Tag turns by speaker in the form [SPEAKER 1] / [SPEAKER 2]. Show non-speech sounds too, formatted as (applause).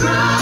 [SPEAKER 1] cry. (laughs)